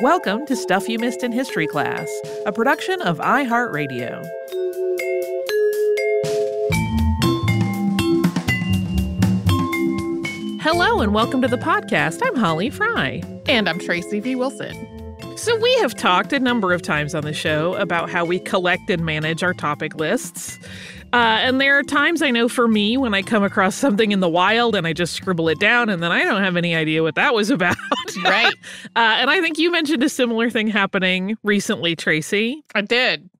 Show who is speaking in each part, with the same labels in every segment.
Speaker 1: Welcome to Stuff You Missed in History Class, a production of iHeartRadio. Hello and welcome to the podcast. I'm Holly Frey.
Speaker 2: And I'm Tracy V. Wilson.
Speaker 1: So, we have talked a number of times on the show about how we collect and manage our topic lists. Uh, and there are times I know for me when I come across something in the wild and I just scribble it down and then I don't have any idea what that was about.
Speaker 2: Right.
Speaker 1: uh, and I think you mentioned a similar thing happening recently, Tracy.
Speaker 2: I did.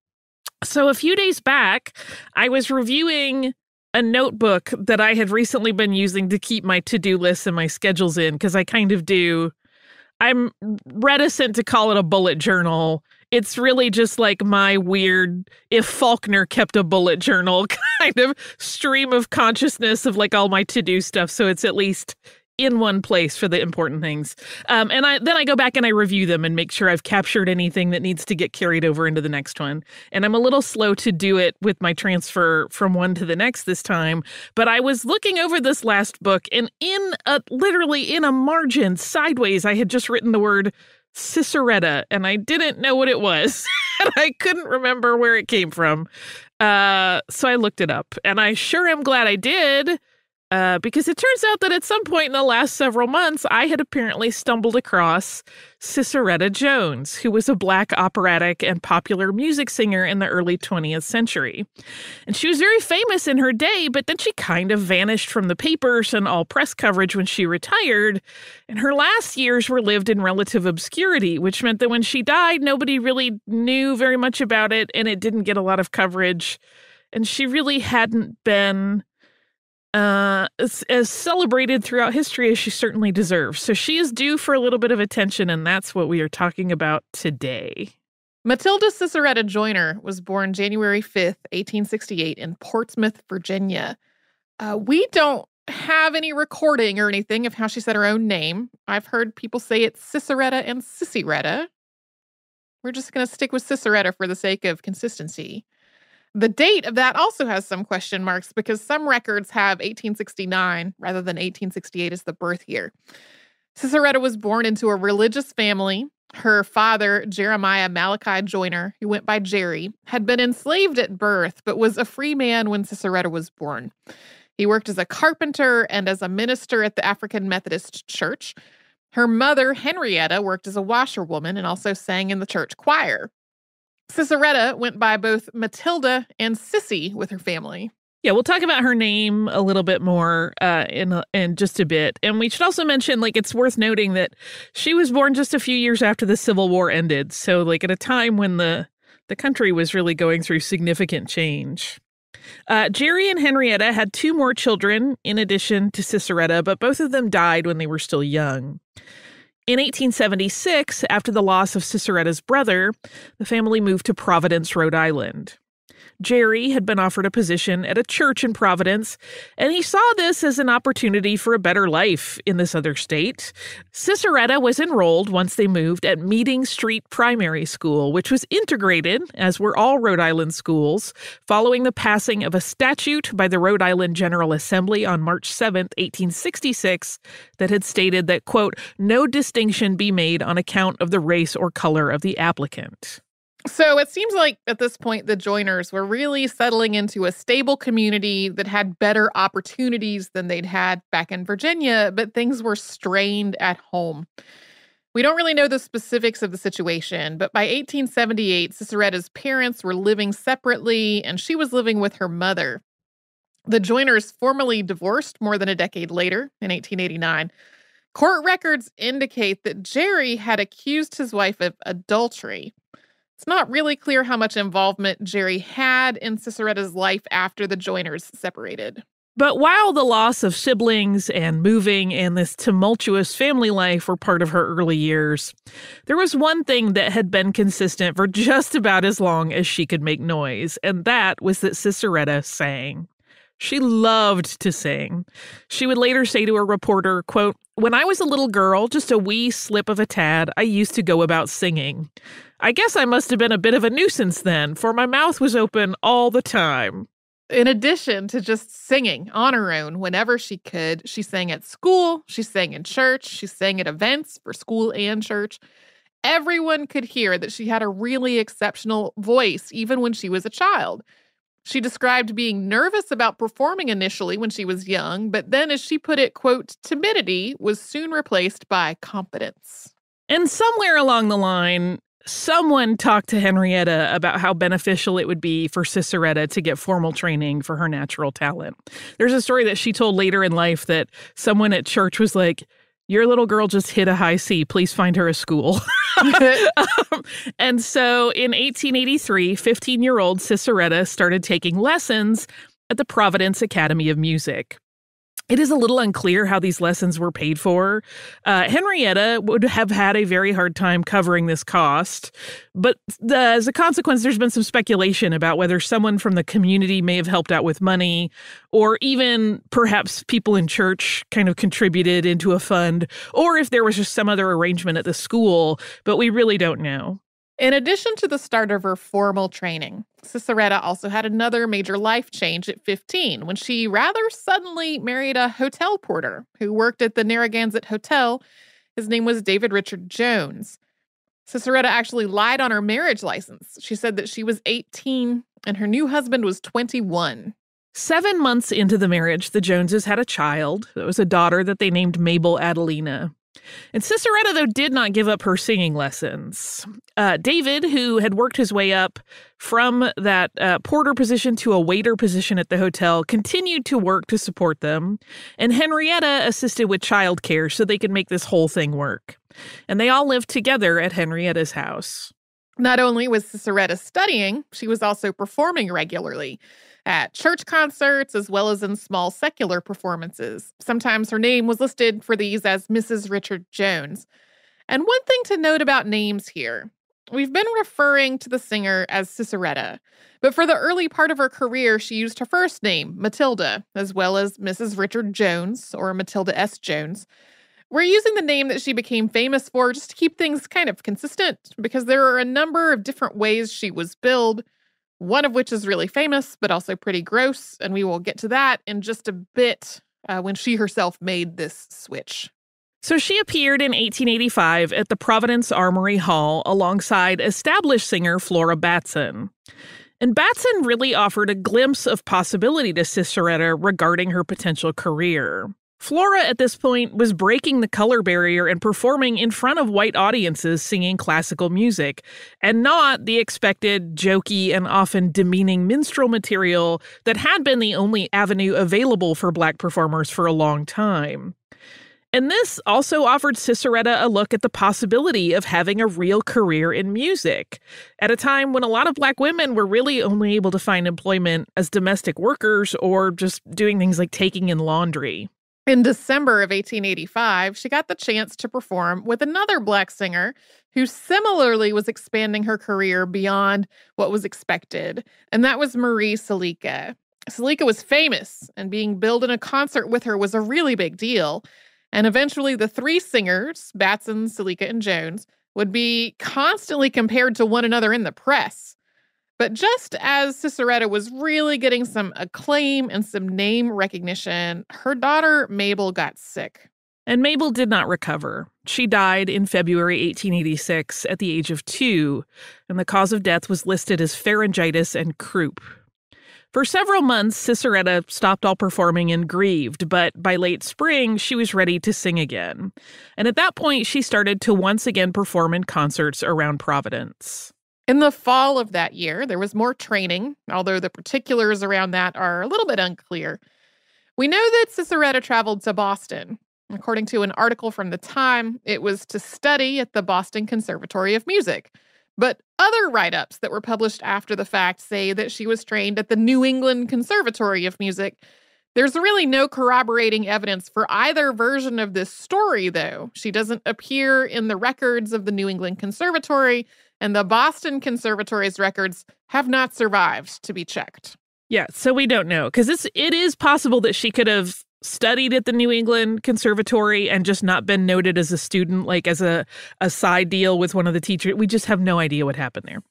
Speaker 1: So, a few days back, I was reviewing a notebook that I had recently been using to keep my to do lists and my schedules in because I kind of do. I'm reticent to call it a bullet journal. It's really just like my weird, if Faulkner kept a bullet journal kind of stream of consciousness of like all my to do stuff. So it's at least in one place for the important things. Um, and I then I go back and I review them and make sure I've captured anything that needs to get carried over into the next one. And I'm a little slow to do it with my transfer from one to the next this time. But I was looking over this last book and in a literally in a margin sideways, I had just written the word Sissieretta and I didn't know what it was. and I couldn't remember where it came from. Uh, so I looked it up and I sure am glad I did uh, because it turns out that at some point in the last several months, I had apparently stumbled across Sissieretta Jones, who was a black operatic and popular music singer in the early 20th century. And she was very famous in her day, but then she kind of vanished from the papers and all press coverage when she retired. And her last years were lived in relative obscurity, which meant that when she died, nobody really knew very much about it and it didn't get a lot of coverage. And she really hadn't been uh, as, celebrated throughout history as she certainly deserves. So she is due for a little bit of attention, and that's what we are talking about today.
Speaker 2: Matilda Sissieretta Joyner was born January 5th, 1868, in Portsmouth, Virginia. Uh, we don't have any recording or anything of how she said her own name. I've heard people say it's Sissieretta and Cicieretta. We're just going to stick with Sissieretta for the sake of consistency. The date of that also has some question marks because some records have 1869 rather than 1868 as the birth year. Sissieretta was born into a religious family. Her father, Jeremiah Malachi Joyner, who went by Jerry, had been enslaved at birth but was a free man when Sissieretta was born. He worked as a carpenter and as a minister at the African Methodist Church. Her mother, Henrietta, worked as a washerwoman and also sang in the church choir. Sissieretta went by both Matilda and Sissy with her family.
Speaker 1: Yeah, we'll talk about her name a little bit more uh, in in just a bit, and we should also mention, like, it's worth noting that she was born just a few years after the Civil War ended, so like at a time when the the country was really going through significant change. Uh, Jerry and Henrietta had two more children in addition to Sissieretta, but both of them died when they were still young. In 1876, after the loss of Sissieretta's brother, the family moved to Providence, Rhode Island. Jerry had been offered a position at a church in Providence, and he saw this as an opportunity for a better life in this other state. Sissieretta was enrolled once they moved at Meeting Street Primary School, which was integrated, as were all Rhode Island schools, following the passing of a statute by the Rhode Island General Assembly on March 7, 1866, that had stated that, quote, no distinction be made on account of the race or color of the applicant.
Speaker 2: So it seems like at this point, the Joyners were really settling into a stable community that had better opportunities than they'd had back in Virginia, but things were strained at home. We don't really know the specifics of the situation, but by 1878, Sissieretta's parents were living separately and she was living with her mother. The Joyners formally divorced more than a decade later in 1889. Court records indicate that Jerry had accused his wife of adultery. It's not really clear how much involvement Jerry had in Sissieretta's life after the Joyners separated.
Speaker 1: But while the loss of siblings and moving and this tumultuous family life were part of her early years, there was one thing that had been consistent for just about as long as she could make noise, and that was that Sissieretta sang. She loved to sing. She would later say to a reporter, quote, When I was a little girl, just a wee slip of a tad, I used to go about singing. I guess I must have been a bit of a nuisance then, for my mouth was open all the time.
Speaker 2: In addition to just singing on her own whenever she could, she sang at school, she sang in church, she sang at events for school and church. Everyone could hear that she had a really exceptional voice, even when she was a child. She described being nervous about performing initially when she was young, but then, as she put it, quote, timidity was soon replaced by confidence.
Speaker 1: And somewhere along the line, someone talked to Henrietta about how beneficial it would be for Sissieretta to get formal training for her natural talent. There's a story that she told later in life that someone at church was like, your little girl just hit a high C. Please find her a school. um, and so in 1883, 15 year old Sissieretta started taking lessons at the Providence Academy of Music. It is a little unclear how these lessons were paid for. Uh, Henrietta would have had a very hard time covering this cost, but the, as a consequence, there's been some speculation about whether someone from the community may have helped out with money, or even perhaps people in church kind of contributed into a fund, or if there was just some other arrangement at the school, but we really don't know.
Speaker 2: In addition to the start of her formal training, Sissieretta also had another major life change at 15 when she rather suddenly married a hotel porter who worked at the Narragansett Hotel. His name was David Richard Jones. Sissieretta actually lied on her marriage license. She said that she was 18 and her new husband was 21.
Speaker 1: Seven months into the marriage, the Joneses had a child. It was a daughter that they named Mabel Adelina. And Sissieretta, though, did not give up her singing lessons. Uh, David, who had worked his way up from that uh, porter position to a waiter position at the hotel, continued to work to support them. And Henrietta assisted with childcare so they could make this whole thing work. And they all lived together at Henrietta's house.
Speaker 2: Not only was Sissieretta studying, she was also performing regularly at church concerts as well as in small secular performances. Sometimes her name was listed for these as Mrs. Richard Jones. And one thing to note about names here we've been referring to the singer as Sissieretta, but for the early part of her career, she used her first name, Matilda, as well as Mrs. Richard Jones or Matilda S. Jones. We're using the name that she became famous for just to keep things kind of consistent because there are a number of different ways she was billed one of which is really famous, but also pretty gross. And we will get to that in just a bit uh, when she herself made this switch.
Speaker 1: So she appeared in 1885 at the Providence Armory Hall alongside established singer Flora Batson. And Batson really offered a glimpse of possibility to Sissieretta regarding her potential career. Flora at this point was breaking the color barrier and performing in front of white audiences singing classical music, and not the expected jokey and often demeaning minstrel material that had been the only avenue available for black performers for a long time. And this also offered Sissieretta a look at the possibility of having a real career in music at a time when a lot of black women were really only able to find employment as domestic workers or just doing things like taking in laundry.
Speaker 2: In December of 1885, she got the chance to perform with another black singer who similarly was expanding her career beyond what was expected, and that was Marie Selika. Selika was famous, and being billed in a concert with her was a really big deal. And eventually, the three singers, Batson, Selika, and Jones, would be constantly compared to one another in the press. But just as Sissieretta was really getting some acclaim and some name recognition, her daughter Mabel got sick.
Speaker 1: And Mabel did not recover. She died in February 1886 at the age of two, and the cause of death was listed as pharyngitis and croup. For several months, Sissieretta stopped all performing and grieved, but by late spring, she was ready to sing again. And at that point, she started to once again perform in concerts around Providence.
Speaker 2: In the fall of that year, there was more training, although the particulars around that are a little bit unclear. We know that Sissieretta traveled to Boston. According to an article from the Time, it was to study at the Boston Conservatory of Music. But other write ups that were published after the fact say that she was trained at the New England Conservatory of Music. There's really no corroborating evidence for either version of this story, though. She doesn't appear in the records of the New England Conservatory, and the Boston Conservatory's records have not survived to be checked.
Speaker 1: Yeah, so we don't know because it is possible that she could have studied at the New England Conservatory and just not been noted as a student, like as a a side deal with one of the teachers. We just have no idea what happened there.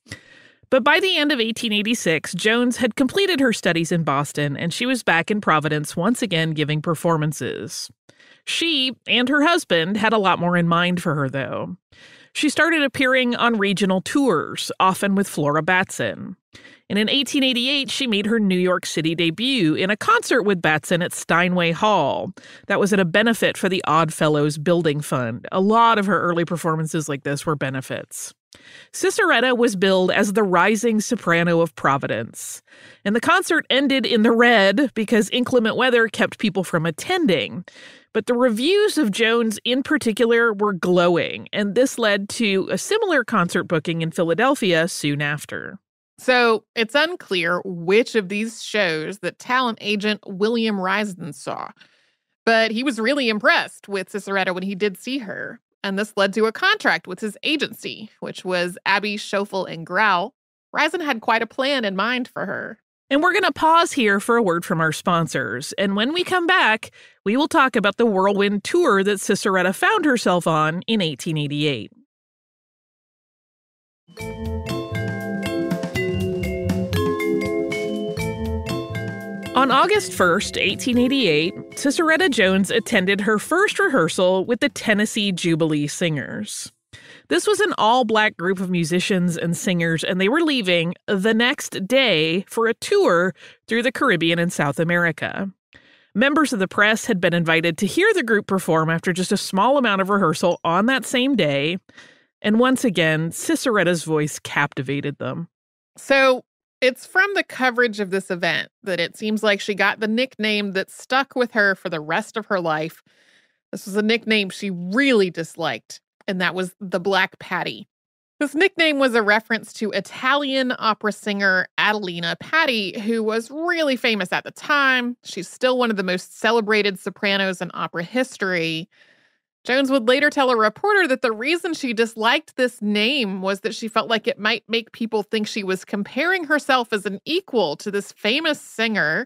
Speaker 1: But by the end of 1886, Jones had completed her studies in Boston and she was back in Providence once again giving performances. She and her husband had a lot more in mind for her, though. She started appearing on regional tours, often with Flora Batson. And in 1888, she made her New York City debut in a concert with Batson at Steinway Hall. That was at a benefit for the Odd Fellows Building Fund. A lot of her early performances like this were benefits. Sissieretta was billed as the rising soprano of Providence. And the concert ended in the red because inclement weather kept people from attending. But the reviews of Jones in particular were glowing, and this led to a similar concert booking in Philadelphia soon after.
Speaker 2: So it's unclear which of these shows that talent agent William Risden saw, but he was really impressed with Sissieretta when he did see her. And this led to a contract with his agency, which was Abbey Schoeffel, and Grau. Risden had quite a plan in mind for her.
Speaker 1: And we're going to pause here for a word from our sponsors. And when we come back, we will talk about the whirlwind tour that Sissieretta found herself on in 1888. On August 1st, 1888, Sissieretta Jones attended her first rehearsal with the Tennessee Jubilee Singers. This was an all black group of musicians and singers, and they were leaving the next day for a tour through the Caribbean and South America. Members of the press had been invited to hear the group perform after just a small amount of rehearsal on that same day. And once again, Sissieretta's voice captivated them.
Speaker 2: So it's from the coverage of this event that it seems like she got the nickname that stuck with her for the rest of her life. This was a nickname she really disliked, and that was the Black Patti. This nickname was a reference to Italian opera singer Adelina Patti, who was really famous at the time. She's still one of the most celebrated sopranos in opera history. Jones would later tell a reporter that the reason she disliked this name was that she felt like it might make people think she was comparing herself as an equal to this famous singer.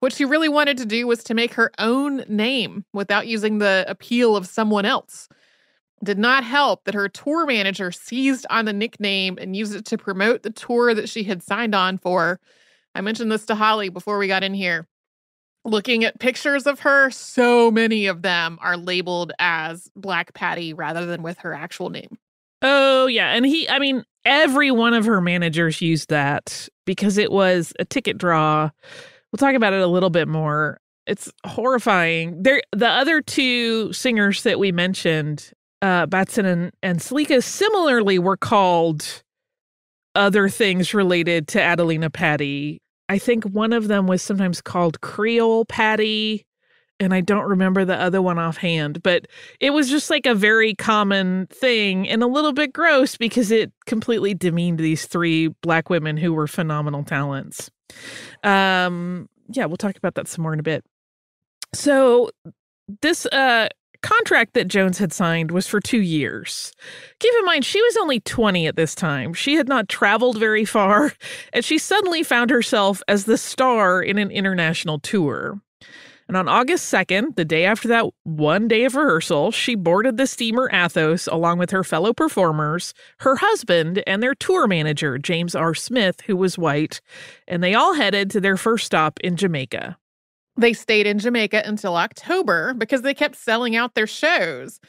Speaker 2: What she really wanted to do was to make her own name without using the appeal of someone else. Did not help that her tour manager seized on the nickname and used it to promote the tour that she had signed on for. I mentioned this to Holly before we got in here looking at pictures of her, so many of them are labeled as Black Patti rather than with her actual name.
Speaker 1: Oh, yeah. And he, I mean, every one of her managers used that because it was a ticket draw. We'll talk about it a little bit more. It's horrifying. There, the other two singers that we mentioned, uh, Batson and, and Selika, similarly were called other things related to Adelina Patti. I think one of them was sometimes called Creole Patti, and I don't remember the other one offhand, but it was just like a very common thing and a little bit gross because it completely demeaned these three black women who were phenomenal talents. Um, yeah, we'll talk about that some more in a bit. So this uh contract that Jones had signed was for two years. Keep in mind, she was only 20 at this time. She had not traveled very far, and she suddenly found herself as the star in an international tour. And on August 2nd, the day after that one day of rehearsal, she boarded the steamer Athos along with her fellow performers, her husband, and their tour manager, James R. Smith, who was white, and they all headed to their first stop in Jamaica.
Speaker 2: They stayed in Jamaica until October because they kept selling out their shows.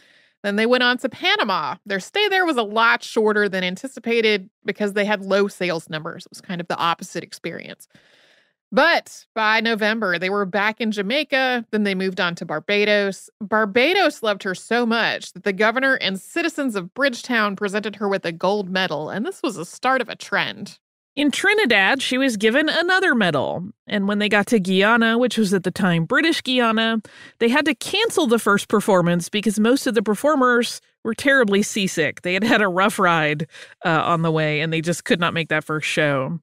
Speaker 2: Then they went on to Panama. Their stay there was a lot shorter than anticipated because they had low sales numbers. It was kind of the opposite experience. But by November, they were back in Jamaica. Then they moved on to Barbados. Barbados loved her so much that the governor and citizens of Bridgetown presented her with a gold medal, and this was the start of a trend.
Speaker 1: In Trinidad, she was given another medal. And when they got to Guyana, which was at the time British Guyana, they had to cancel the first performance because most of the performers were terribly seasick. They had had a rough ride uh, on the way and they just could not make that first show.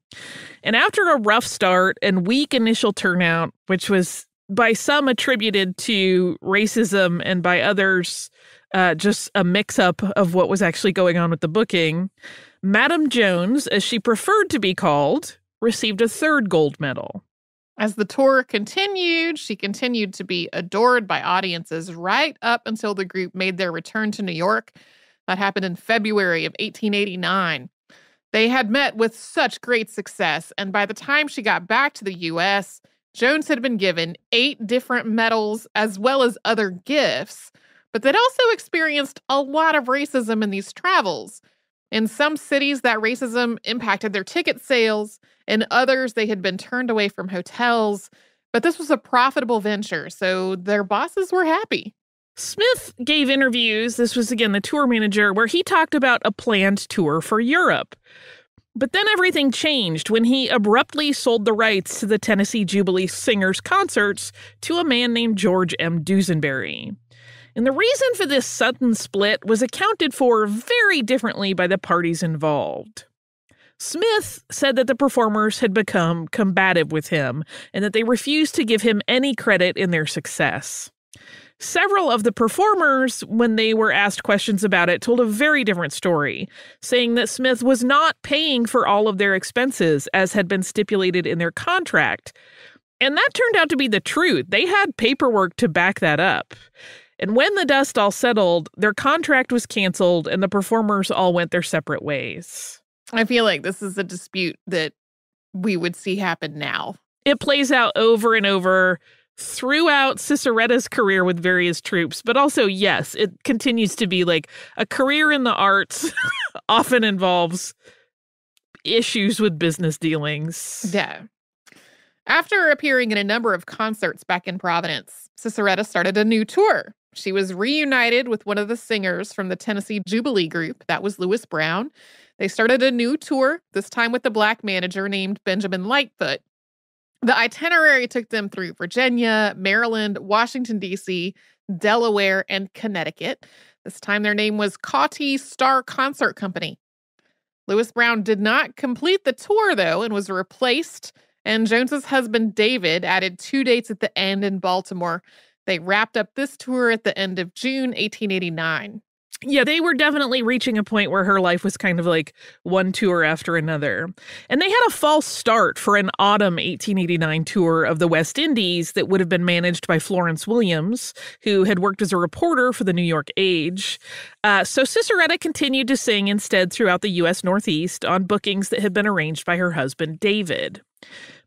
Speaker 1: And after a rough start and weak initial turnout, which was by some attributed to racism and by others uh, just a mix up of what was actually going on with the booking, Madam Jones, as she preferred to be called, received a third gold medal.
Speaker 2: As the tour continued, she continued to be adored by audiences right up until the group made their return to New York. That happened in February of 1889. They had met with such great success, and by the time she got back to the US, Jones had been given eight different medals as well as other gifts, but they'd also experienced a lot of racism in these travels. In some cities, that racism impacted their ticket sales. In others, they had been turned away from hotels. But this was a profitable venture, so their bosses were happy.
Speaker 1: Smith gave interviews, this was again the tour manager, where he talked about a planned tour for Europe. But then everything changed when he abruptly sold the rights to the Tennessee Jubilee Singers concerts to a man named George M. Duesenberry. And the reason for this sudden split was accounted for very differently by the parties involved. Smith said that the performers had become combative with him and that they refused to give him any credit in their success. Several of the performers, when they were asked questions about it, told a very different story, saying that Smith was not paying for all of their expenses as had been stipulated in their contract. And that turned out to be the truth. They had paperwork to back that up. And when the dust all settled, their contract was canceled and the performers all went their separate ways.
Speaker 2: I feel like this is a dispute that we would see happen now.
Speaker 1: It plays out over and over throughout Sissieretta's career with various troupes, but also, yes, it continues to be like a career in the arts often involves issues with business dealings.
Speaker 2: Yeah. After appearing in a number of concerts back in Providence, Sissieretta started a new tour. She was reunited with one of the singers from the Tennessee Jubilee group, that was Lewis Brown. They started a new tour, this time with the black manager named Benjamin Lightfoot. The itinerary took them through Virginia, Maryland, Washington, D.C., Delaware, and Connecticut. This time their name was Cauty Star Concert Company. Lewis Brown did not complete the tour, though, and was replaced. And Jones's husband, David, added two dates at the end in Baltimore. They wrapped up this tour at the end of June 1889
Speaker 1: yeah, they were definitely reaching a point where her life was kind of like one tour after another. And they had a false start for an autumn 1889 tour of the West Indies that would have been managed by Florence Williams, who had worked as a reporter for the New York Age. Uh, so Sissieretta continued to sing instead throughout the U.S. Northeast on bookings that had been arranged by her husband, David.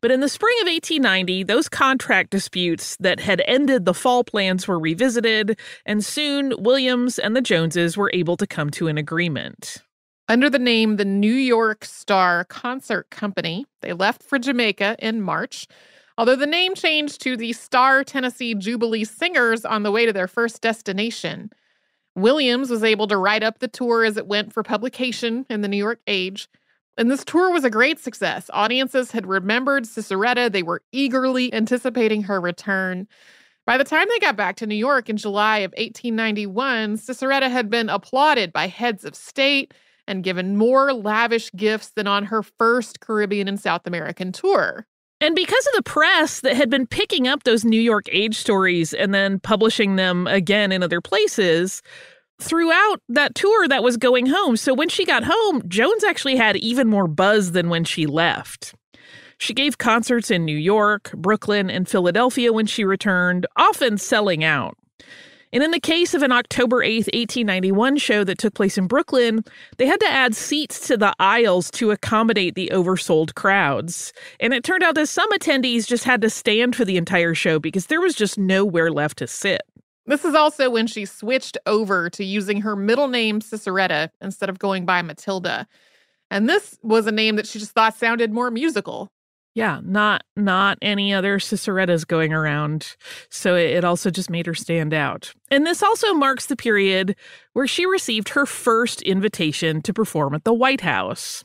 Speaker 1: But in the spring of 1890, those contract disputes that had ended the fall plans were revisited, and soon Williams and the Joneses were able to come to an agreement.
Speaker 2: Under the name the New York Star Concert Company, they left for Jamaica in March. Although the name changed to the Star Tennessee Jubilee Singers on the way to their first destination. Williams was able to write up the tour as it went for publication in the New York Age. And this tour was a great success. Audiences had remembered Sissieretta, they were eagerly anticipating her return. By the time they got back to New York in July of 1891, Sissieretta had been applauded by heads of state and given more lavish gifts than on her first Caribbean and South American tour.
Speaker 1: And because of the press that had been picking up those New York age stories and then publishing them again in other places, throughout that tour that was going home. So when she got home, Jones actually had even more buzz than when she left. She gave concerts in New York, Brooklyn, and Philadelphia when she returned, often selling out. And in the case of an October 8th, 1891 show that took place in Brooklyn, they had to add seats to the aisles to accommodate the oversold crowds. And it turned out that some attendees just had to stand for the entire show because there was just nowhere left to sit.
Speaker 2: This is also when she switched over to using her middle name Sissieretta instead of going by Matilda. And this was a name that she just thought sounded more musical.
Speaker 1: Yeah, not not any other Sissierettas going around. So it also just made her stand out. And this also marks the period where she received her first invitation to perform at the White House.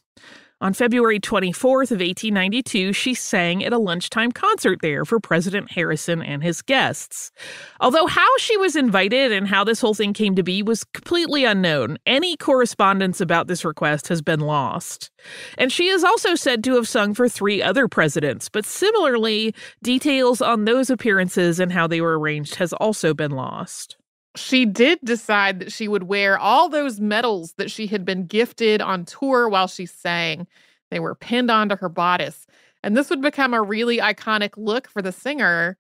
Speaker 1: On February 24th of 1892, she sang at a lunchtime concert there for President Harrison and his guests. Although how she was invited and how this whole thing came to be was completely unknown. Any correspondence about this request has been lost. And she is also said to have sung for three other presidents, but similarly, details on those appearances and how they were arranged has also been lost
Speaker 2: she did decide that she would wear all those medals that she had been gifted on tour while she sang. They were pinned onto her bodice. And this would become a really iconic look for the singer.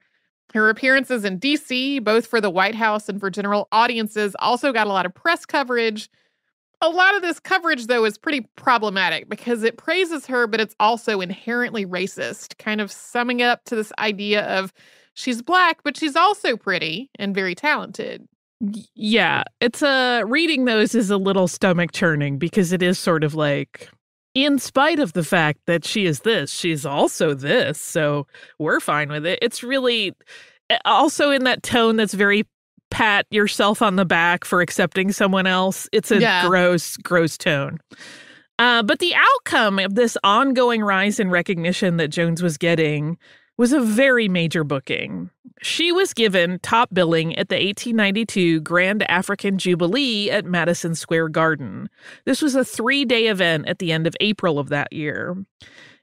Speaker 2: Her appearances in DC, both for the White House and for general audiences, also got a lot of press coverage. A lot of this coverage, though, is pretty problematic because it praises her, but it's also inherently racist, kind of summing it up to this idea of she's black, but she's also pretty and very talented.
Speaker 1: Yeah, it's a reading those is a little stomach churning because it is sort of like in spite of the fact that she is this, she's also this. So we're fine with it. It's really also in that tone that's very pat yourself on the back for accepting someone else. It's a yeah. gross, gross tone. Uh, but the outcome of this ongoing rise in recognition that Jones was getting was a very major booking. She was given top billing at the 1892 Grand African Jubilee at Madison Square Garden. This was a three day event at the end of April of that year.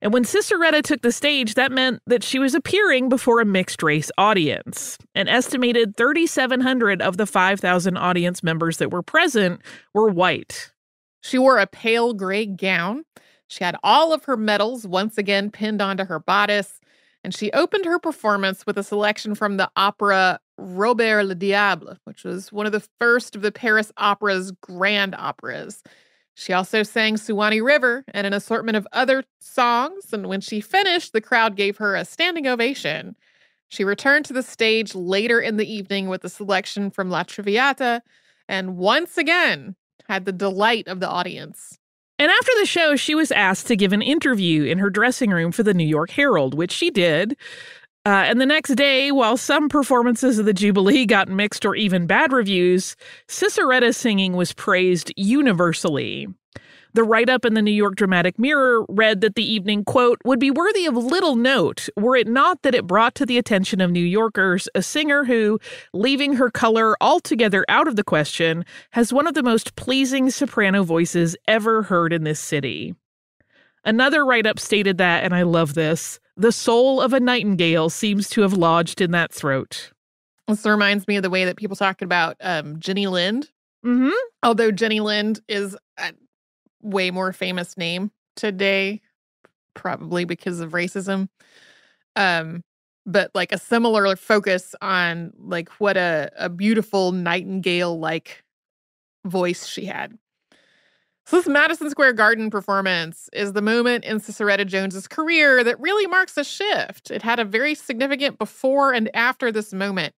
Speaker 1: And when Sissieretta took the stage, that meant that she was appearing before a mixed race audience. An estimated 3,700 of the 5,000 audience members that were present were white.
Speaker 2: She wore a pale gray gown. She had all of her medals once again pinned onto her bodice and she opened her performance with a selection from the opera Robert le Diable, which was one of the first of the Paris Opera's grand operas. She also sang Suwannee River and an assortment of other songs, and when she finished, the crowd gave her a standing ovation. She returned to the stage later in the evening with a selection from La Traviata, and once again had the delight of the audience.
Speaker 1: And after the show, she was asked to give an interview in her dressing room for the New York Herald, which she did. Uh, and the next day, while some performances of the Jubilee got mixed or even bad reviews, Sissieretta's singing was praised universally. The write up in the New York Dramatic Mirror read that the evening, quote, would be worthy of little note were it not that it brought to the attention of New Yorkers a singer who, leaving her color altogether out of the question, has one of the most pleasing soprano voices ever heard in this city. Another write up stated that, and I love this, the soul of a nightingale seems to have lodged in that throat.
Speaker 2: This reminds me of the way that people talk about um, Jenny Lind.
Speaker 1: Mm-hmm.
Speaker 2: Although Jenny Lind is way more famous name today, probably because of racism. Um, but like a similar focus on like what a, a beautiful nightingale like voice she had. So this Madison Square Garden performance is the moment in Sissieretta Jones's career that really marks a shift. It had a very significant before and after this moment.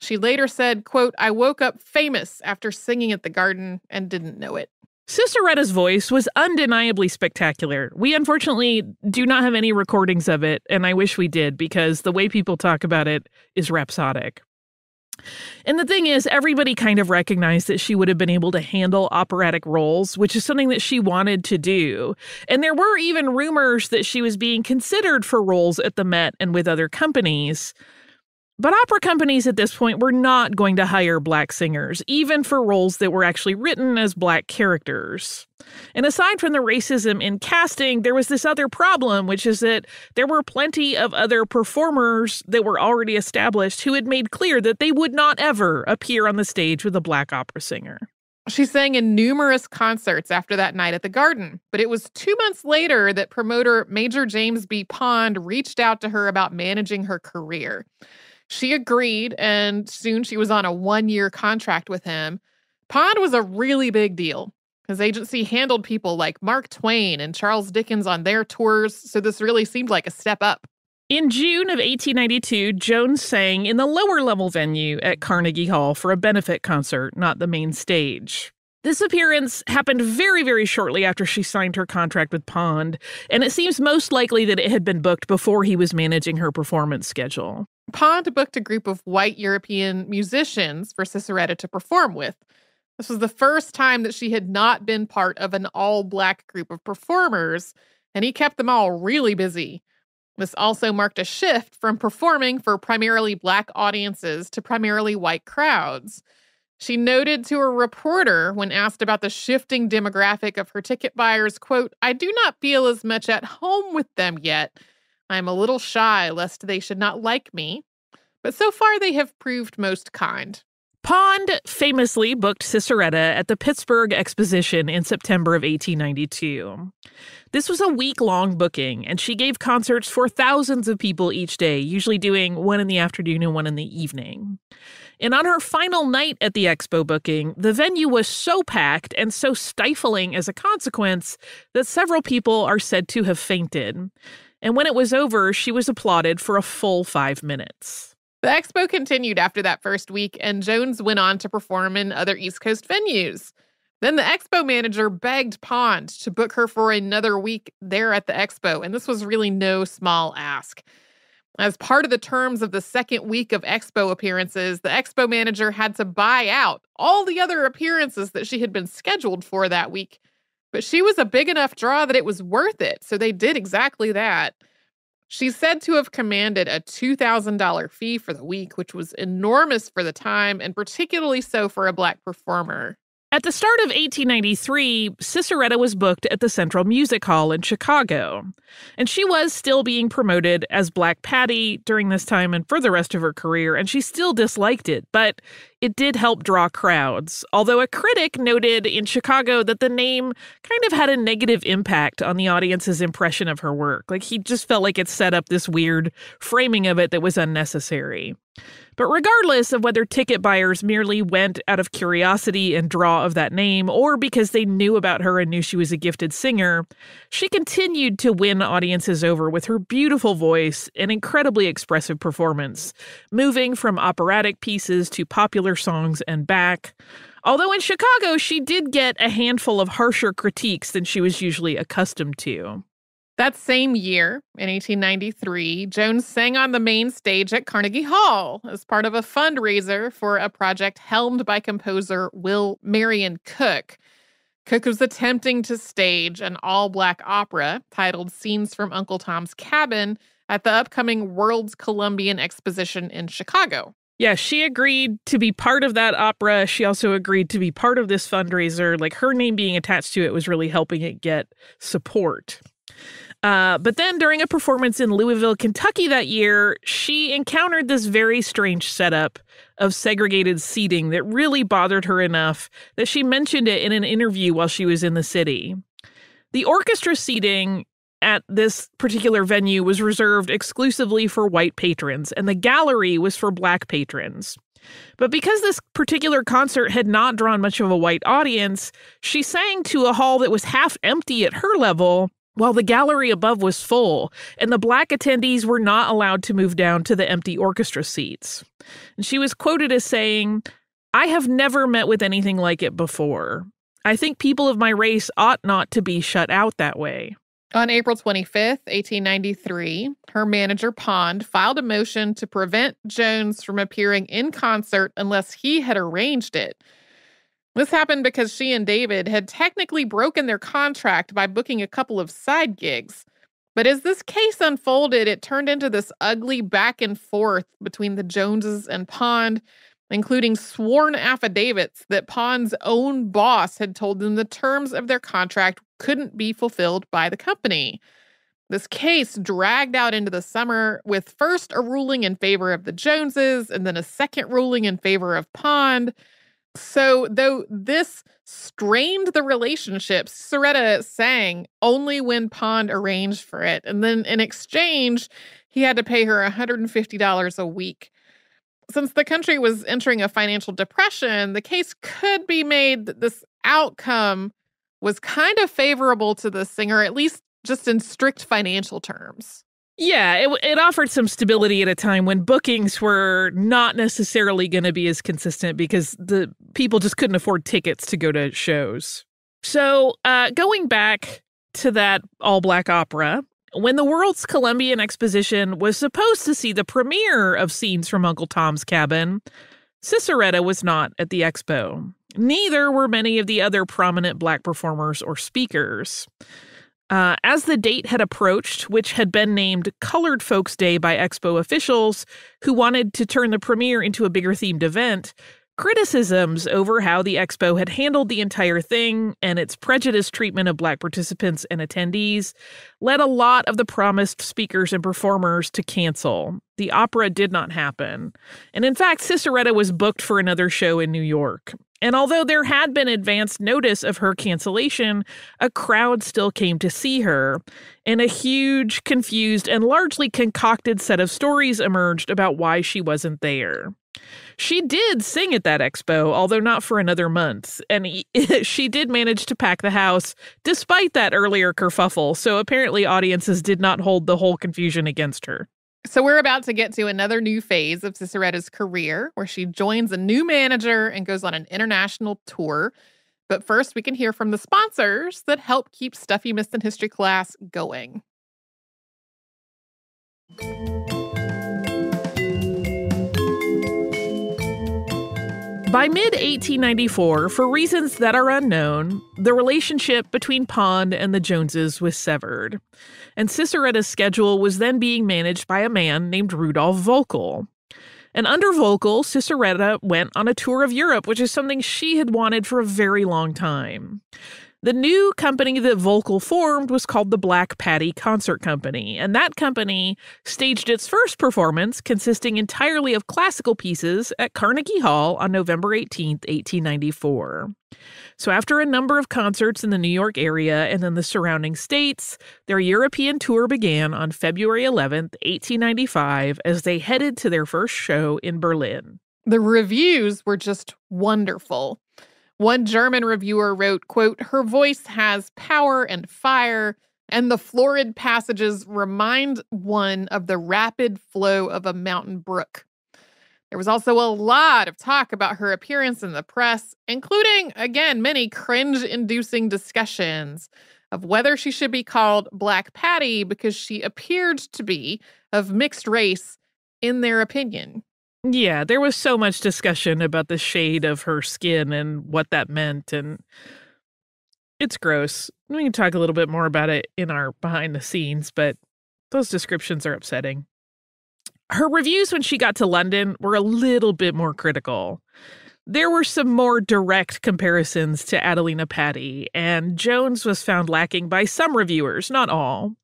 Speaker 2: She later said, quote, I woke up famous after singing at the garden and didn't know it.
Speaker 1: Sissieretta's voice was undeniably spectacular. We unfortunately do not have any recordings of it, and I wish we did because the way people talk about it is rhapsodic. And the thing is, everybody kind of recognized that she would have been able to handle operatic roles, which is something that she wanted to do. And there were even rumors that she was being considered for roles at the Met and with other companies. But opera companies at this point were not going to hire black singers, even for roles that were actually written as black characters. And aside from the racism in casting, there was this other problem, which is that there were plenty of other performers that were already established who had made clear that they would not ever appear on the stage with a black opera singer.
Speaker 2: She sang in numerous concerts after that night at the Garden, but it was two months later that promoter Major James B. Pond reached out to her about managing her career. She agreed, and soon she was on a one year contract with him. Pond was a really big deal. His agency handled people like Mark Twain and Charles Dickens on their tours, so this really seemed like a step up.
Speaker 1: In June of 1892, Jones sang in the lower level venue at Carnegie Hall for a benefit concert, not the main stage. This appearance happened very, very shortly after she signed her contract with Pond, and it seems most likely that it had been booked before he was managing her performance schedule.
Speaker 2: Pond booked a group of white European musicians for Sissieretta to perform with. This was the first time that she had not been part of an all black group of performers, and he kept them all really busy. This also marked a shift from performing for primarily black audiences to primarily white crowds. She noted to a reporter when asked about the shifting demographic of her ticket buyers, quote, I do not feel as much at home with them yet. I am a little shy lest they should not like me, but so far they have proved most kind.
Speaker 1: Pond famously booked Sissieretta at the Pittsburgh Exposition in September of 1892. This was a week long booking, and she gave concerts for thousands of people each day, usually doing one in the afternoon and one in the evening. And on her final night at the expo booking, the venue was so packed and so stifling as a consequence that several people are said to have fainted. And when it was over, she was applauded for a full five minutes.
Speaker 2: The expo continued after that first week, and Jones went on to perform in other East Coast venues. Then the expo manager begged Pond to book her for another week there at the expo, and this was really no small ask. As part of the terms of the second week of expo appearances, the expo manager had to buy out all the other appearances that she had been scheduled for that week. But she was a big enough draw that it was worth it, so they did exactly that. She's said to have commanded a $2,000 fee for the week, which was enormous for the time and particularly so for a Black performer.
Speaker 1: At the start of 1893, Sissieretta was booked at the Central Music Hall in Chicago, and she was still being promoted as Black Patti during this time and for the rest of her career, and she still disliked it, but it did help draw crowds. Although a critic noted in Chicago that the name kind of had a negative impact on the audience's impression of her work. Like he just felt like it set up this weird framing of it that was unnecessary. But regardless of whether ticket buyers merely went out of curiosity and draw of that name, or because they knew about her and knew she was a gifted singer, she continued to win audiences over with her beautiful voice and incredibly expressive performance, moving from operatic pieces to popular songs and back. Although in Chicago, she did get a handful of harsher critiques than she was usually accustomed to.
Speaker 2: That same year, in 1893, Jones sang on the main stage at Carnegie Hall as part of a fundraiser for a project helmed by composer Will Marion Cook. Cook was attempting to stage an all black opera titled Scenes from Uncle Tom's Cabin at the upcoming World's Columbian Exposition in Chicago.
Speaker 1: Yeah, she agreed to be part of that opera. She also agreed to be part of this fundraiser. Like her name being attached to it was really helping it get support. Uh, but then during a performance in Louisville, Kentucky that year, she encountered this very strange setup of segregated seating that really bothered her enough that she mentioned it in an interview while she was in the city. The orchestra seating at this particular venue was reserved exclusively for white patrons, and the gallery was for black patrons. But because this particular concert had not drawn much of a white audience, she sang to a hall that was half empty at her level while the gallery above was full, and the black attendees were not allowed to move down to the empty orchestra seats. And she was quoted as saying, I have never met with anything like it before. I think people of my race ought not to be shut out that way.
Speaker 2: On April 25th, 1893, her manager Pond filed a motion to prevent Jones from appearing in concert unless he had arranged it. This happened because she and David had technically broken their contract by booking a couple of side gigs. But as this case unfolded, it turned into this ugly back and forth between the Joneses and Pond, including sworn affidavits that Pond's own boss had told them the terms of their contract couldn't be fulfilled by the company. This case dragged out into the summer with first a ruling in favor of the Joneses and then a second ruling in favor of Pond. So, though this strained the relationship, Sissieretta sang only when Pond arranged for it. And then in exchange, he had to pay her $150 a week. Since the country was entering a financial depression, the case could be made that this outcome was kind of favorable to the singer, at least just in strict financial terms.
Speaker 1: Yeah, it, it offered some stability at a time when bookings were not necessarily going to be as consistent because the people just couldn't afford tickets to go to shows. So, uh, going back to that all black opera, when the World's Columbian Exposition was supposed to see the premiere of scenes from Uncle Tom's Cabin, Sissieretta was not at the expo. Neither were many of the other prominent black performers or speakers. Uh, as the date had approached, which had been named Colored Folks Day by Expo officials who wanted to turn the premiere into a bigger themed event, Criticisms over how the expo had handled the entire thing and its prejudiced treatment of black participants and attendees led a lot of the promised speakers and performers to cancel. The opera did not happen. And in fact, Sissieretta was booked for another show in New York. And although there had been advance notice of her cancellation, a crowd still came to see her. And a huge, confused, and largely concocted set of stories emerged about why she wasn't there. She did sing at that expo, although not for another month. And she did manage to pack the house despite that earlier kerfuffle. So apparently, audiences did not hold the whole confusion against her.
Speaker 2: So we're about to get to another new phase of Sissieretta's career where she joins a new manager and goes on an international tour. But first, we can hear from the sponsors that help keep Stuff You Missed in History class going.
Speaker 1: By mid 1894, for reasons that are unknown, the relationship between Pond and the Joneses was severed, and Sissieretta's schedule was then being managed by a man named Rudolf Voelckel. And under Voelckel, Sissieretta went on a tour of Europe, which is something she had wanted for a very long time. The new company that Voelckel formed was called the Black Patti Concert Company, and that company staged its first performance, consisting entirely of classical pieces, at Carnegie Hall on November 18, 1894. So, after a number of concerts in the New York area and then the surrounding states, their European tour began on February 11, 1895, as they headed to their first show in Berlin.
Speaker 2: The reviews were just wonderful. One German reviewer wrote, quote, her voice has power and fire, and the florid passages remind one of the rapid flow of a mountain brook. There was also a lot of talk about her appearance in the press, including, again, many cringe inducing discussions of whether she should be called Black Patti because she appeared to be of mixed race in their opinion.
Speaker 1: Yeah, there was so much discussion about the shade of her skin and what that meant. And it's gross. We can talk a little bit more about it in our behind the scenes, but those descriptions are upsetting. Her reviews when she got to London were a little bit more critical. There were some more direct comparisons to Adelina Patti, and Jones was found lacking by some reviewers, not all.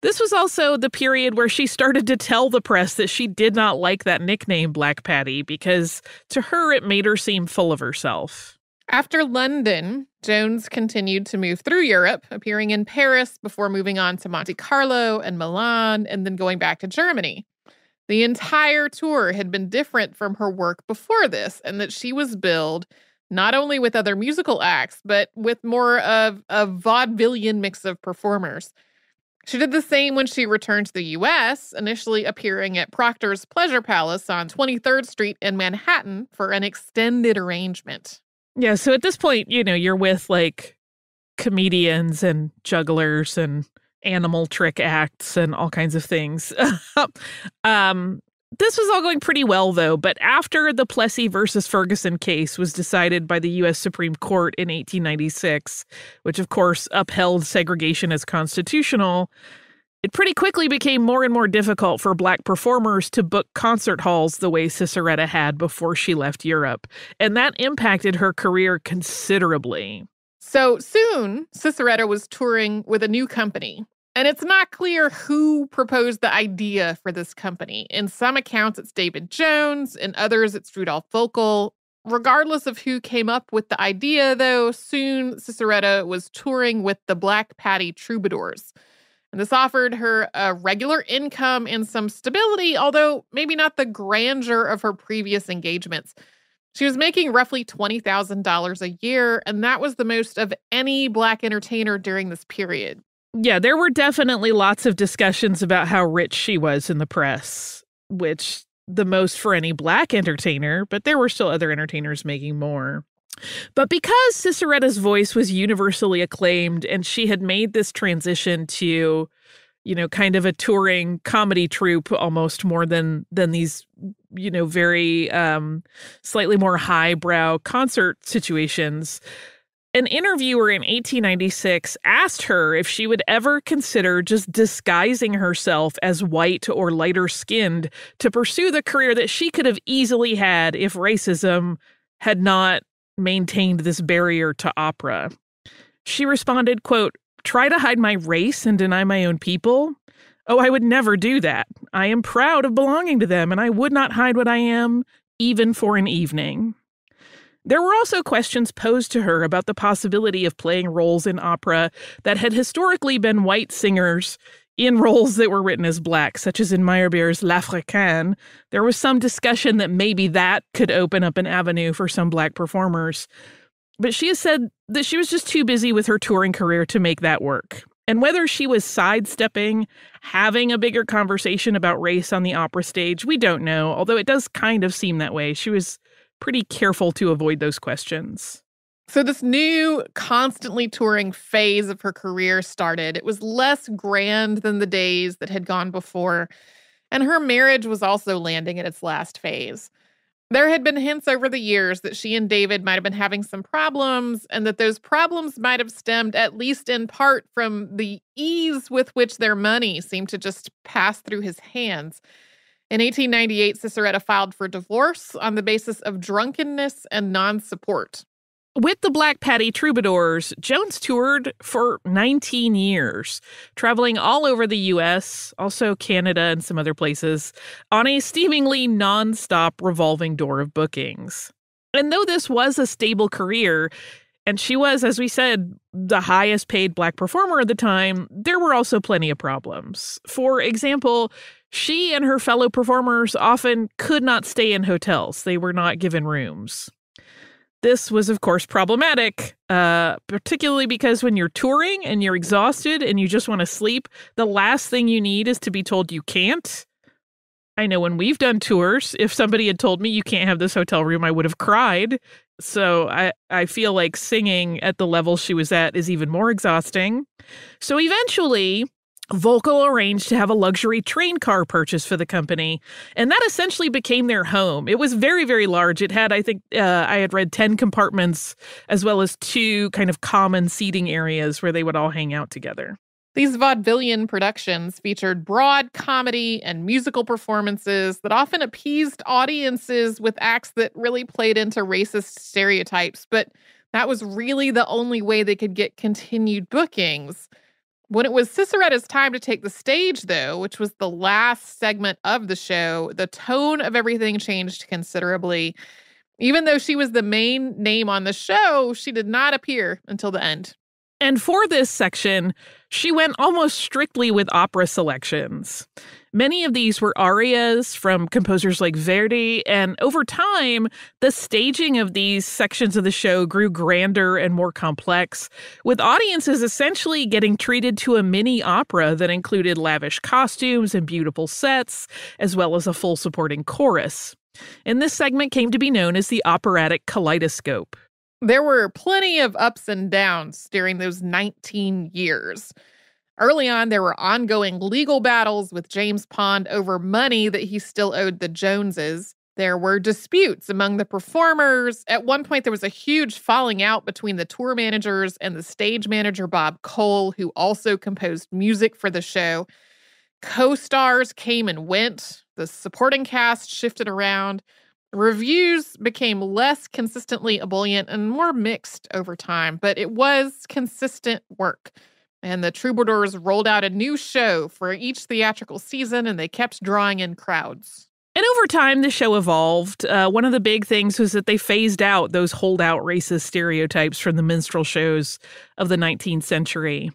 Speaker 1: This was also the period where she started to tell the press that she did not like that nickname Black Patti because to her it made her seem full of herself.
Speaker 2: After London, Jones continued to move through Europe, appearing in Paris before moving on to Monte Carlo and Milan and then going back to Germany. The entire tour had been different from her work before this, and that she was billed not only with other musical acts, but with more of a vaudevillian mix of performers. She did the same when she returned to the US, initially appearing at Proctor's Pleasure Palace on 23rd Street in Manhattan for an extended arrangement.
Speaker 1: Yeah, so at this point, you know, you're with like comedians and jugglers and animal trick acts and all kinds of things. um, this was all going pretty well, though, but after the Plessy versus Ferguson case was decided by the U.S. Supreme Court in 1896, which of course upheld segregation as constitutional, it pretty quickly became more and more difficult for Black performers to book concert halls the way Sissieretta had before she left Europe, and that impacted her career considerably.
Speaker 2: So soon, Sissieretta was touring with a new company, and it's not clear who proposed the idea for this company. In some accounts, it's David Jones, in others, it's Rudolf Voelckel. Regardless of who came up with the idea, though, soon Sissieretta was touring with the Black Patti Troubadours. And this offered her a regular income and some stability, although maybe not the grandeur of her previous engagements. She was making roughly $20,000 a year, and that was the most of any Black entertainer during this period.
Speaker 1: Yeah, there were definitely lots of discussions about how rich she was in the press, which the most for any black entertainer, but there were still other entertainers making more. But because Sissieretta's voice was universally acclaimed and she had made this transition to, you know, kind of a touring comedy troupe almost more than than these, you know, very um slightly more highbrow concert situations, An interviewer in 1896 asked her if she would ever consider just disguising herself as white or lighter skinned to pursue the career that she could have easily had if racism had not maintained this barrier to opera. She responded, quote, try to hide my race and deny my own people? Oh, I would never do that. I am proud of belonging to them, and I would not hide what I am, even for an evening. There were also questions posed to her about the possibility of playing roles in opera that had historically been white singers in roles that were written as black, such as in Meyerbeer's L'Africaine. There was some discussion that maybe that could open up an avenue for some black performers. But she has said that she was just too busy with her touring career to make that work. And whether she was sidestepping having a bigger conversation about race on the opera stage, we don't know, although it does kind of seem that way. She was pretty careful to avoid those questions.
Speaker 2: So, this new constantly touring phase of her career started. It was less grand than the days that had gone before, and her marriage was also landing in its last phase. There had been hints over the years that she and David might have been having some problems, and that those problems might have stemmed, at least in part, from the ease with which their money seemed to just pass through his hands. In 1898, Sissieretta filed for divorce on the basis of drunkenness and non support.
Speaker 1: With the Black Patti Troubadours, Jones toured for 19 years, traveling all over the US, also Canada and some other places, on a seemingly nonstop revolving door of bookings. And though this was a stable career, and she was, as we said, the highest paid black performer at the time, there were also plenty of problems. For example, she and her fellow performers often could not stay in hotels, they were not given rooms. This was, of course, problematic, uh, particularly because when you're touring and you're exhausted and you just want to sleep, the last thing you need is to be told you can't. I know when we've done tours, if somebody had told me you can't have this hotel room, I would have cried. So I, I feel like singing at the level she was at is even more exhausting. So eventually, Voelckel arranged to have a luxury train car purchased for the company, and that essentially became their home. It was very, very large. It had, I think, uh, I had read 10 compartments as well as two kind of common seating areas where they would all hang out together.
Speaker 2: These vaudevillian productions featured broad comedy and musical performances that often appeased audiences with acts that really played into racist stereotypes, but that was really the only way they could get continued bookings. When it was Sissieretta's time to take the stage, though, which was the last segment of the show, the tone of everything changed considerably. Even though she was the main name on the show, she did not appear until the end.
Speaker 1: And for this section, she went almost strictly with opera selections. Many of these were arias from composers like Verdi, and over time, the staging of these sections of the show grew grander and more complex, with audiences essentially getting treated to a mini opera that included lavish costumes and beautiful sets, as well as a full supporting chorus. And this segment came to be known as the operatic kaleidoscope.
Speaker 2: There were plenty of ups and downs during those 19 years. Early on, there were ongoing legal battles with James Pond over money that he still owed the Joneses. There were disputes among the performers. At one point, there was a huge falling out between the tour managers and the stage manager, Bob Cole, who also composed music for the show. Co stars came and went, the supporting cast shifted around. Reviews became less consistently ebullient and more mixed over time, but it was consistent work. And the Troubadours rolled out a new show for each theatrical season, and they kept drawing in crowds.
Speaker 1: And over time, the show evolved. Uh, one of the big things was that they phased out those holdout racist stereotypes from the minstrel shows of the 19th century.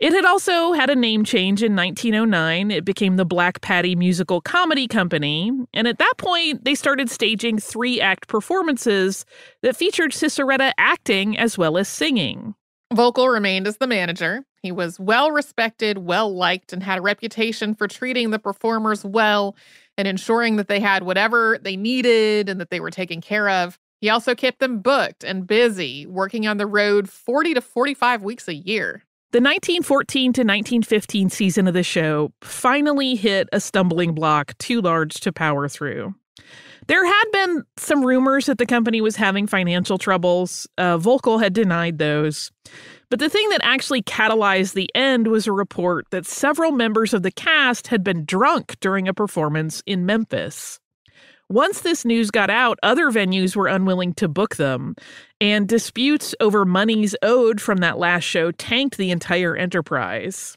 Speaker 1: It had also had a name change in 1909. It became the Black Patti Musical Comedy Company. And at that point, they started staging three act performances that featured Sissieretta acting as well as singing.
Speaker 2: Voelckel remained as the manager. He was well respected, well liked, and had a reputation for treating the performers well and ensuring that they had whatever they needed and that they were taken care of. He also kept them booked and busy, working on the road 40 to 45 weeks a year.
Speaker 1: The 1914 to 1915 season of the show finally hit a stumbling block too large to power through. There had been some rumors that the company was having financial troubles. Uh, Voelckel had denied those. But the thing that actually catalyzed the end was a report that several members of the cast had been drunk during a performance in Memphis. Once this news got out, other venues were unwilling to book them, and disputes over monies owed from that last show tanked the entire enterprise.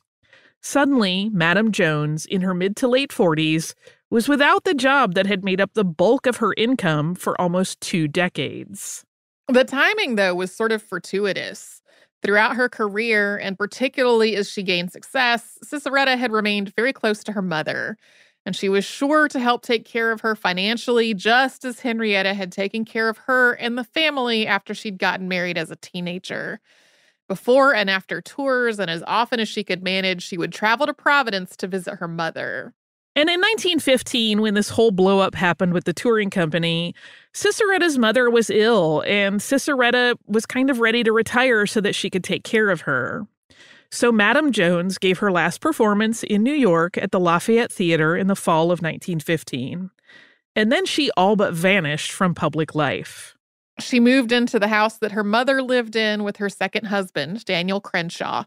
Speaker 1: Suddenly, Madam Jones, in her mid to late 40s, was without the job that had made up the bulk of her income for almost two decades.
Speaker 2: The timing, though, was sort of fortuitous. Throughout her career, and particularly as she gained success, Sissieretta had remained very close to her mother and she was sure to help take care of her financially, just as Henrietta had taken care of her and the family after she'd gotten married as a teenager. Before and after tours, and as often as she could manage, she would travel to Providence to visit her mother.
Speaker 1: And in 1915, when this whole blowup happened with the touring company, Sissieretta's mother was ill, and Sissieretta was kind of ready to retire so that she could take care of her. So Madame Jones gave her last performance in New York at the Lafayette Theater in the fall of 1915. And then she all but vanished from public life.
Speaker 2: She moved into the house that her mother lived in with her second husband, Daniel Crenshaw.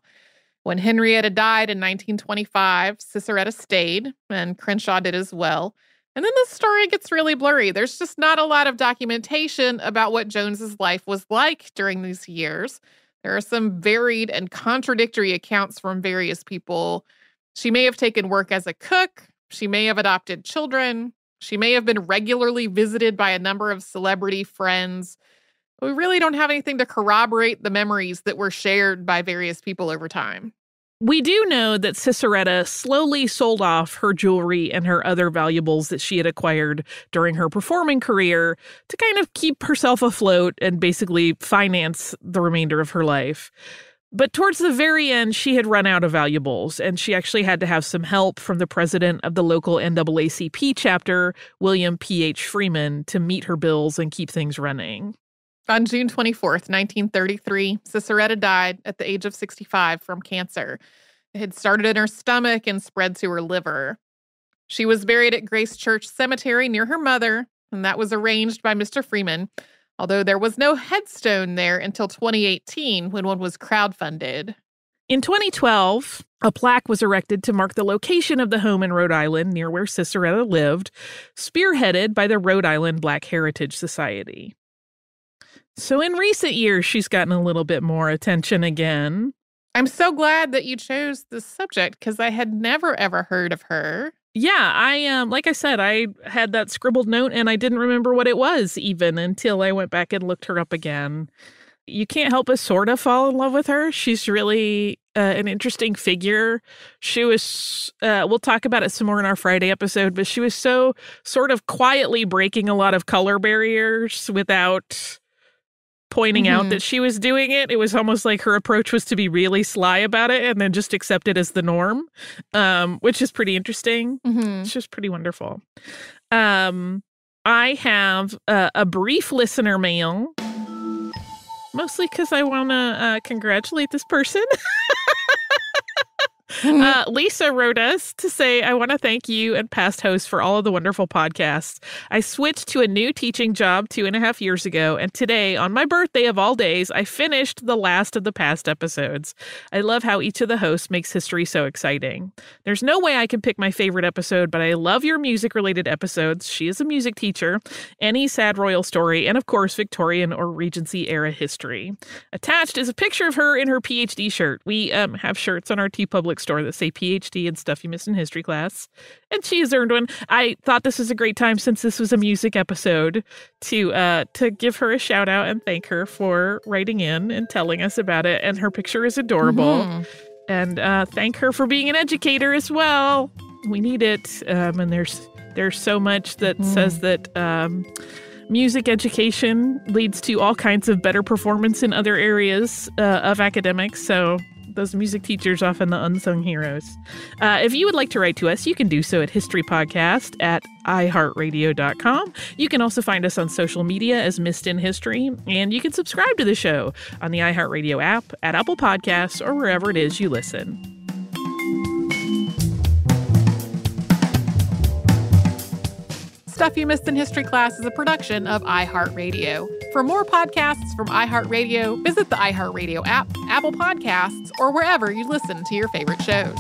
Speaker 2: When Henrietta died in 1925, Sissieretta stayed, and Crenshaw did as well. And then the story gets really blurry. There's just not a lot of documentation about what Jones's life was like during these years. There are some varied and contradictory accounts from various people. She may have taken work as a cook, she may have adopted children, she may have been regularly visited by a number of celebrity friends. We really don't have anything to corroborate the memories that were shared by various people over time.
Speaker 1: We do know that Sissieretta slowly sold off her jewelry and her other valuables that she had acquired during her performing career to kind of keep herself afloat and basically finance the remainder of her life. But towards the very end, she had run out of valuables, and she actually had to have some help from the president of the local NAACP chapter, William P.H. Freeman, to meet her bills and keep things running.
Speaker 2: On June 24th, 1933, Sissieretta died at the age of 65 from cancer. It had started in her stomach and spread to her liver. She was buried at Grace Church Cemetery near her mother, and that was arranged by Mr. Freeman, although there was no headstone there until 2018 when one was crowdfunded.
Speaker 1: In 2012, a plaque was erected to mark the location of the home in Rhode Island near where Sissieretta lived, spearheaded by the Rhode Island Black Heritage Society. So in recent years, she's gotten a little bit more attention again.
Speaker 2: I'm so glad that you chose this subject because I had never ever heard of her.
Speaker 1: Yeah, I um like I said, I had that scribbled note and I didn't remember what it was even until I went back and looked her up again. You can't help but sort of fall in love with her. She's really uh, an interesting figure. She was, uh, we'll talk about it some more in our Friday episode, but she was so sort of quietly breaking a lot of color barriers without pointing mm-hmm. out that she was doing it. It was almost like her approach was to be really sly about it and then just accept it as the norm, um, which is pretty interesting. Mm-hmm. It's just pretty wonderful. Um, I have uh, a brief listener mail, mostly because I want to uh, congratulate this person. Mm-hmm. Uh, Lisa wrote us to say, I want to thank you and past hosts for all of the wonderful podcasts. I switched to a new teaching job two and a half years ago, and today, on my birthday of all days, I finished the last of the past episodes. I love how each of the hosts makes history so exciting. There's no way I can pick my favorite episode, but I love your music related episodes. She is a music teacher, any sad royal story, and of course, Victorian or Regency era history. Attached is a picture of her in her PhD shirt. We um, have shirts on our TeePublic store that say PhD and stuff you missed in history class. And she has earned one. I thought this was a great time since this was a music episode to uh to give her a shout out and thank her for writing in and telling us about it. And her picture is adorable. Mm-hmm. And uh, thank her for being an educator as well. We need it. Um, and there's there's so much that mm. says that um, music education leads to all kinds of better performance in other areas uh, of academics. So those music teachers often the unsung heroes. Uh, if you would like to write to us, you can do so at historypodcast at iheartradio.com. You can also find us on social media as Missed in History, and you can subscribe to the show on the iHeartRadio app, at Apple Podcasts, or wherever it is you listen.
Speaker 2: Stuff You Missed in History Class is a production of iHeartRadio. For more podcasts from iHeartRadio, visit the iHeartRadio app, Apple Podcasts, or wherever you listen to your favorite shows.